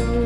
you.